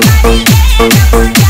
Thank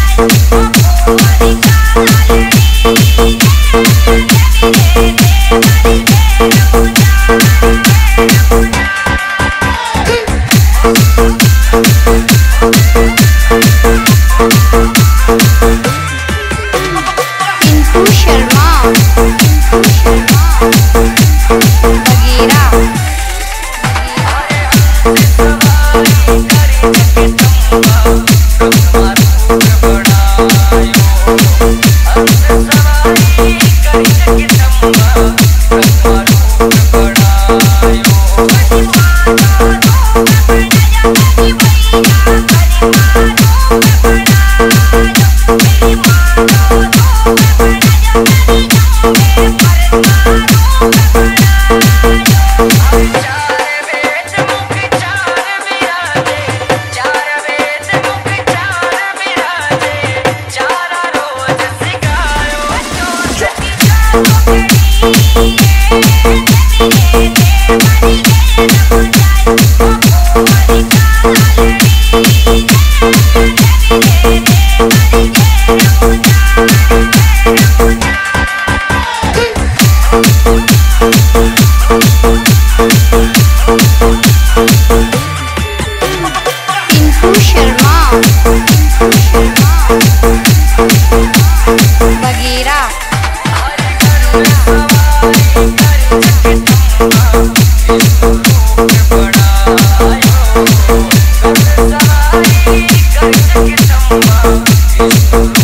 Oh, Thank you.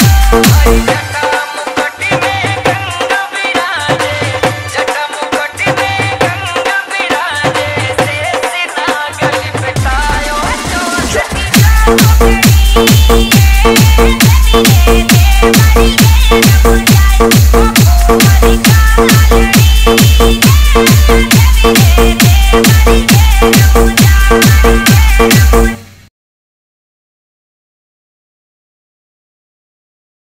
Thank you.